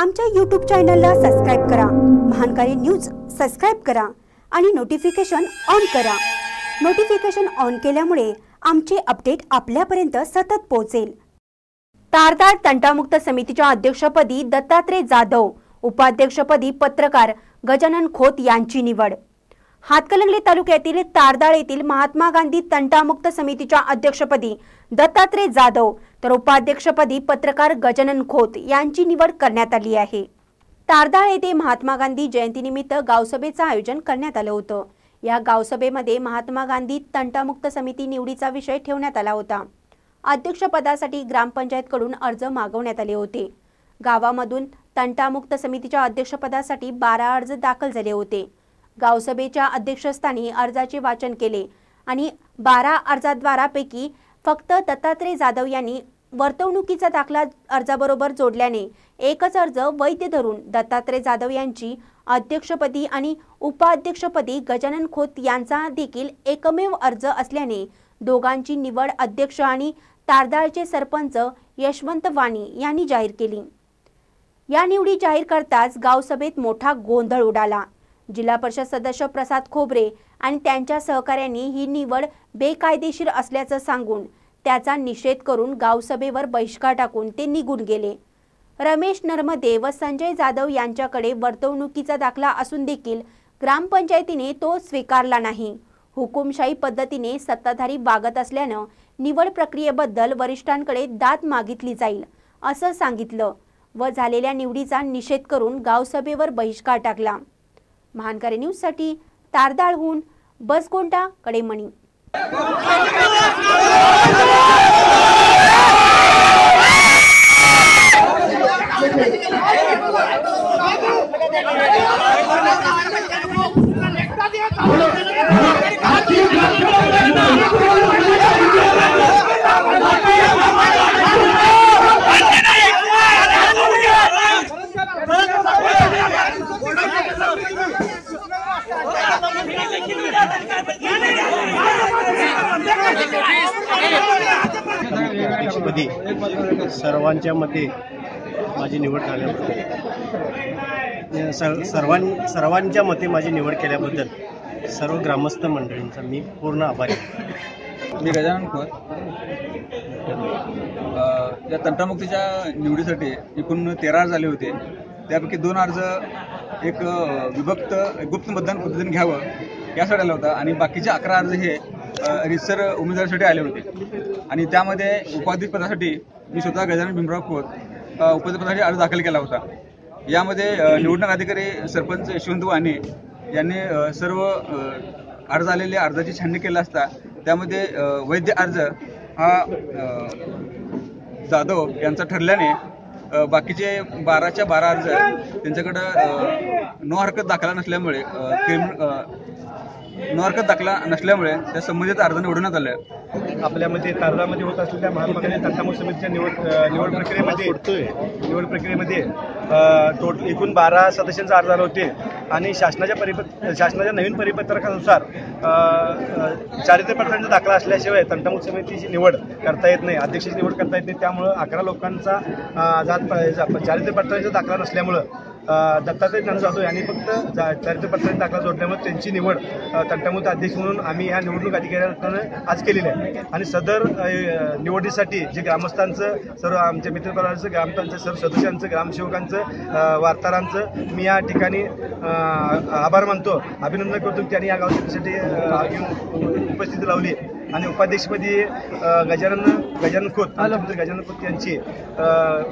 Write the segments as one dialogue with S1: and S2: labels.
S1: आमच्या यूट्यूब चॅनलला सबस्क्राईब करा. महानकारी न्यूज सबस्क्राईब करा आणि नोटिफिकेशन ऑन करा. नोटिफिकेशन ऑन केल्यामुळे आमचे अपडेट आपल्यापर्यंत सतत पोहोचेल. तारदार तंटामुक्त समितीच्या अध्यक्षपदी दत्तात्रय जाधव उपाध्यक्षपदी पत्रकार गजानन खोत यांची निवड. हातकलंगले तालुक्यातील तारदाळ येथील महात्मा गांधी तंटामुक्त समितीच्या अध्यक्षपदी दत्तात्रय जाधव तर उपाध्यक्षपदी पत्रकार गजानन खोत यांची निवड करण्यात आली आहे. तारदाळ येथे महात्मा गांधी जयंतीनिमित्त गावसभेचं आयोजन करण्यात आलं होतं. या गावसभेमध्ये महात्मा गांधी तंटामुक्त समिती निवडीचा विषय ठेवण्यात आला होता. अध्यक्षपदासाठी ग्रामपंचायतकडून अर्ज मागवण्यात आले होते. गावामधून तंटामुक्त समितीच्या अध्यक्षपदासाठी बारा अर्ज दाखल झाले होते. गावसभेच्या अध्यक्षस्थानी अर्जाचे वाचन केले आणि बारा अर्जाद्वारापैकी फक्त दत्तात्रय जाधव यांनी वर्तवणुकीचा दाखला अर्जाबरोबर जोडल्याने एकच अर्ज वैध धरून दत्तात्रय जाधव यांची अध्यक्षपदी आणि उपाध्यक्षपदी गजानन खोत यांचा देखील एकमेव अर्ज असल्याने दोघांची निवड अध्यक्ष आणि तारदाळचे सरपंच यशवंत वाणी यांनी जाहीर केली. या निवडी जाहीर करताच गावसभेत मोठा गोंधळ उडाला. जिल्हा परिषद सदस्य प्रसाद खोबरे आणि त्यांच्या सहकाऱ्यांनी ही निवड बेकायदेशीर असल्याचं सांगून त्याचा निषेध करून गावसभेवर बहिष्कार टाकून ते निघून गेले. रमेश नर्मदे व संजय जाधव यांच्याकडे वर्तवणुकीचा दाखला असून देखील ग्रामपंचायतीने तो स्वीकारला नाही. हुकुमशाही पद्धतीने सत्ताधारी वागत असल्यानं निवड प्रक्रियेबद्दल वरिष्ठांकडे दाद मागितली जाईल असं सांगितलं व झालेल्या निवडीचा निषेध करून गावसभेवर बहिष्कार टाकला. महानकारी न्यूजसाठी तारदाळहून बसगोंटा कडेमणी.
S2: पदी सर्वांच्या मते माझी निवड झाल्याबद्दल सर्वां सर्वांच्या मते माझी निवड केल्याबद्दल सर्व ग्रामस्थ मंडळींचा मी पूर्ण आभारी
S3: मी गजानन खोर या तंटामुक्तीच्या निवडीसाठी एकूण तेरा अर्ज आले होते. त्यापैकी दोन अर्ज एक विभक्त गुप्त मतदान पद्धतीने घ्यावं. यासाठी आला होता. आणि बाकीचे अकरा अर्ज हे रिसर उमेदवारीसाठी आले होते. आणि त्यामध्ये उपाध्यक्षपदासाठी मी स्वतः गजानन भीमराव खोत उपाध्यक्षपदासाठी अर्ज दाखल केला होता. यामध्ये निवडणूक अधिकारी सरपंच यशवंत वाने यांनी सर्व अर्ज आलेले अर्जाची छाननी केला असता त्यामध्ये वैद्य अर्ज हा जाधव यांचा ठरल्याने बाकीचे बाराच्या बारा अर्ज त्यांच्याकडं नो हरकत दाखला नसल्यामुळे क्रिमिनल नो दाखला नसल्यामुळे त्या संबंधित अर्ज निवडण्यात आलं.
S2: आपल्यामध्ये तारदामध्ये होत असलेल्या महात्मा तंटामुक्त समितीच्या निवड निवड प्रक्रियेमध्ये निवड प्रक्रियेमध्ये अ, टोट एकूण बारा सदस्यांचा अर्ज आले होते. आणि शासनाच्या परिपत शासनाच्या नवीन परिपत्रकानुसार अ, चारित्र्यपत्रांचा दाखला असल्याशिवाय तंटामुक्त समितीची निवड करता येत नाही. अध्यक्षाची निवड करता येत नाही. त्यामुळं अकरा लोकांचा जात प- चारित्र्यपत्रांचा दाखला नसल्यामुळं दत्तात्रय ज्ञान जाधव यांनी फक्त जा- चारित्र्यपत्रांचा दाखला जोडल्यामुळे त्यांची निवड अ, तंटामुक्त अध्यक्ष म्हणून आम्ही ह्या निवडणूक अधिकाऱ्यांकडून आज केलेली आहे. आणि सदर निवडीसाठी जे ग्रामस्थांचं सर्व आमच्या मित्रपरिवाराचं ग्रामस्थांचं सर्व सदस्यांचं ग्रामसेवकांचं वार्ताहरांचं मी या ठिकाणी आभार मानतो. अभिनंदन करतो त्यांनी या गावसाठी उपस्थिती लावली आणि उपाध्यक्षपदी गजानन गजानन खोत गजानन खोत यांची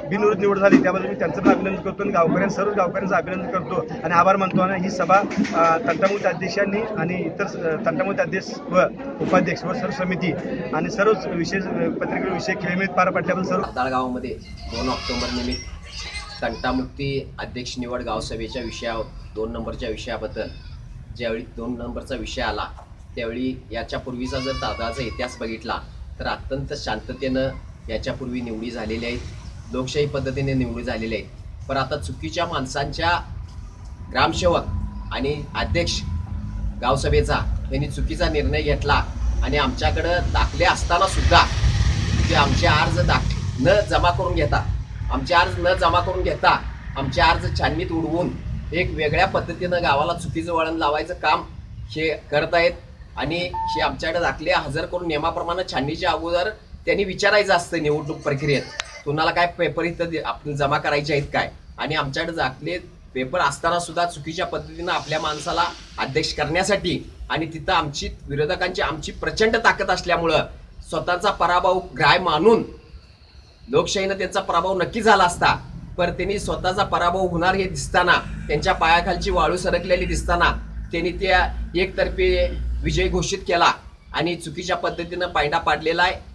S2: बिनविरोध निवड झाली. त्याबद्दल मी त्यांचं पण अभिनंदन करतो आणि गावकऱ्यांचं सर्व गावकऱ्यांचं अभिनंदन करतो. आणि आभार मानतो. आणि ही सभा तंटामुक्त अध्यक्षांनी आणि इतर तंटामुक्त अध्यक्ष व उपाध्यक्ष व सर्व समिती आणि सर्व विशेष पत्रिकेचे विषय खेळमेळीत पार पडल्याबद्दल सर्व
S4: दाळ गावामध्ये दोन ऑक्टोबर निमित्त तंटामुक्ती अध्यक्ष निवड गावसभेच्या विषयावर दोन नंबरच्या विषयाबद्दल. ज्यावेळी दोन नंबरचा विषय आला त्यावेळी याच्यापूर्वीचा जर दादाचा इतिहास बघितला तर अत्यंत शांततेनं याच्यापूर्वी निवडी झालेल्या आहेत. लोकशाही पद्धतीने निवडी झालेल्या आहेत. पण आता चुकीच्या माणसांच्या ग्रामसेवक आणि अध्यक्ष गावसभेचा यांनी चुकीचा निर्णय घेतला आणि आमच्याकडं दाखले असताना सुद्धा ते आमचे अर्ज दाख न जमा करून घेता आमचे अर्ज न जमा करून घेता आमचे अर्ज छाननीत उडवून एक वेगळ्या पद्धतीनं गावाला चुकीचं वळण लावायचं काम हे करत आहेत आणि हे आमच्याकडे दाखले हजर करून नियमाप्रमाणे छाननीच्या अगोदर त्यांनी विचारायचं असतं निवडणूक प्रक्रियेत. तुम्हाला काय पेपर इथं दे- आपण जमा करायचे आहेत काय? आणि आमच्याकडे दाखले पेपर असताना सुद्धा चुकीच्या पद्धतीनं आपल्या माणसाला अध्यक्ष करण्यासाठी आणि तिथं आमची विरोधकांची आमची प्रचंड ताकद असल्यामुळं स्वतःचा पराभव ग्राय मानून लोकशाहीनं त्यांचा पराभव नक्की झाला असता पर त्यांनी स्वतःचा पराभव होणार हे दिसताना त्यांच्या पायाखालची वाळू सरकलेली दिसताना त्यांनी त्या एकतर्फी विजय घोषित केला. आणि चुकीच्या पद्धतीनं पायडा पाडलेला आहे.